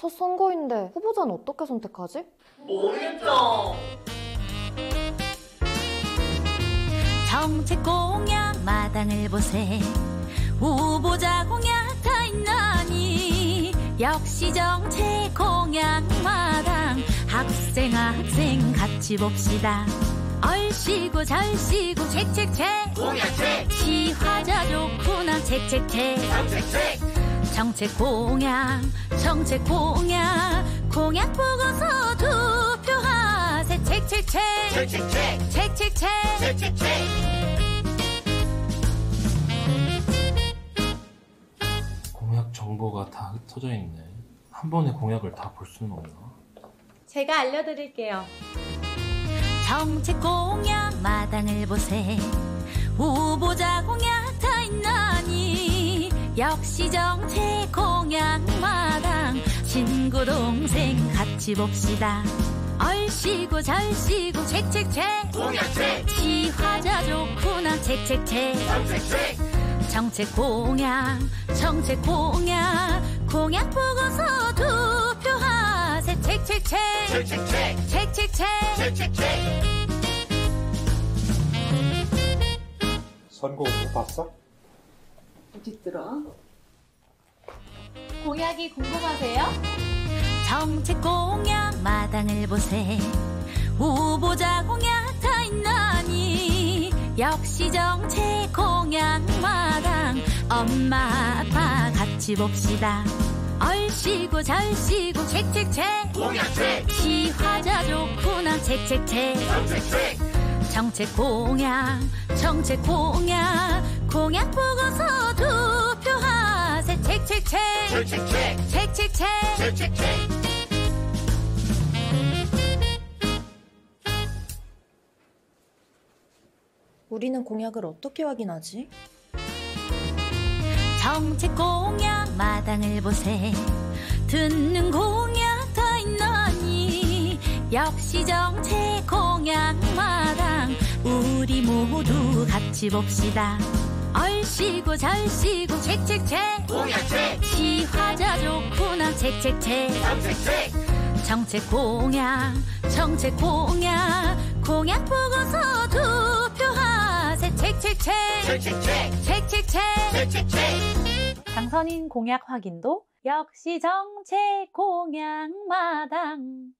첫 선거인데 후보자는 어떻게 선택하지? 모르겠죠. 정책 공약 마당을 보세. 후보자 공약 다 있나니. 역시 정책 공약 마당. 학생 학생 같이 봅시다. 얼씨구 절씨구 책책책. 공약책, 시화자 좋구나 책책책. 정책책, 정책 공약 정책 공약 공약 보고서 투표하세 책책책 책책책, 책책책 책책책. 공약 정보가 다 흩어져 있네. 한 번에 공약을 다 볼 수는 없나? 제가 알려드릴게요. 정책 공약 마당을 보세 후보자 공약 다 있나니 역시 정책 공약 마당. 친구 동생 같이 봅시다. 얼씨구 절씨구 책책책. 공약책, 시화자 좋구나. 책책책. 정책책, 정책 공약 정책 공약 공약 보고서 투표하세. 책책책. 책책책, 책책책. 책책책. 선거 공약 봤어? 어디 있더라? 공약이 궁금하세요? 정책 공약 마당을 보세. 후보자 공약 다 있나니. 역시 정책 공약 마당. 엄마 아빠 같이 봅시다. 얼씨구 절씨구 책책책. 공약책, 시화자 좋구나 책책책. 정책책, 정책 공약 정책 공약 공약 보고서 투표하세. 책책책 책책책, 책책책 책책책. 우리는 공약을 어떻게 확인하지? 정책 공약 마당을 보세. 듣는 공약 역시 정책 공약 마당. 우리 모두 같이 봅시다. 얼씨구 절씨구 책책책. 공약책, 시화자 좋구나 책책책. 정책책, 정책 공약 정책 공약. 공약 보고서 투표하세. 책책책. 책책책, 책책책. 책책책. 당선인 공약 확인도 역시 정책 공약 마당.